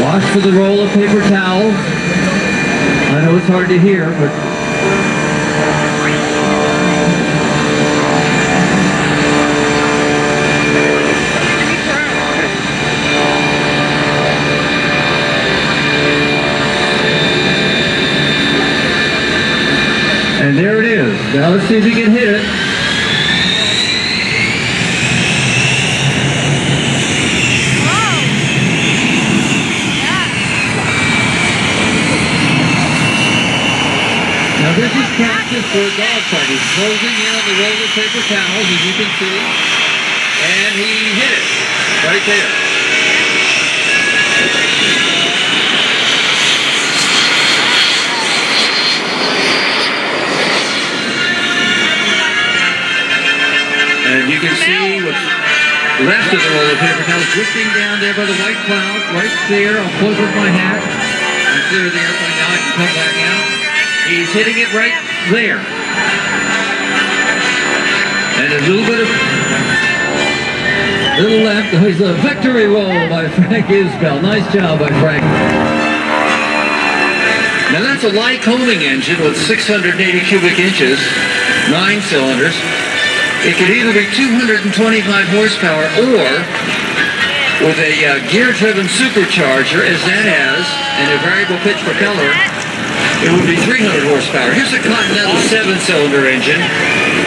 Watch for the roll of paper towel. I know it's hard to hear, but And there it is. Now let's see if he can hit it. This is practice for a dog. He's closing in on the roll of paper towels, as you can see. And he hit it right there. And you can see what's left of the roll of paper towels drifting down there by the white cloud, right there. I'll close with my hat. I'm clear of the airplane now. I can come back out. He's hitting it right there. And a little bit of little left. There's a victory roll by Frank Isbell. Nice job by Frank. Now that's a Lycoming engine with 680 cubic inches, nine cylinders. It could either be 225 horsepower or with a uh, gear-driven supercharger, as that has, and a variable pitch propeller, it would be 300 horsepower. Here's a Continental seven-cylinder engine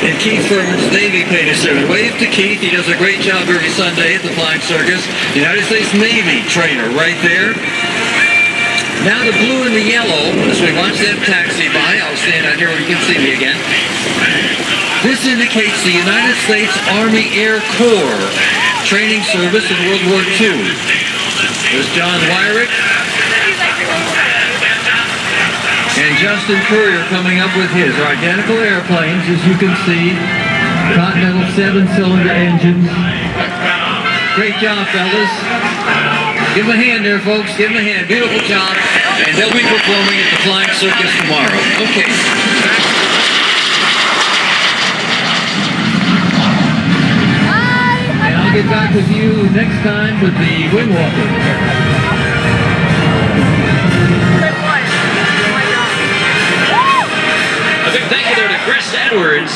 in Keith Furman's Navy painted seven. Wave to Keith. He does a great job every Sunday at the Flying Circus. United States Navy trainer right there. Now the blue and the yellow, as we watch them taxi by, I'll stand out here where you can see me again. This indicates the United States Army Air Corps training service in World War II. There's John Wyrick and Justin Courier coming up with his. Are identical airplanes, as you can see. Continental seven-cylinder engines. Great job, fellas. Give them a hand there, folks. Give them a hand. Beautiful job. And they'll be performing at the Flying Circus tomorrow. Okay. And I'll get back with you next time with the Windwalker. Big thank you there to Chris Edwards.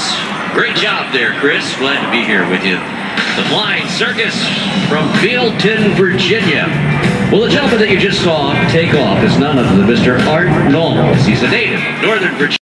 Great job there, Chris. Glad to be here with you. The Flying Circus from Bealeton, Virginia. Well, the gentleman that you just saw take off is none other than Mr. Art Nalls. He's a native of Northern Virginia.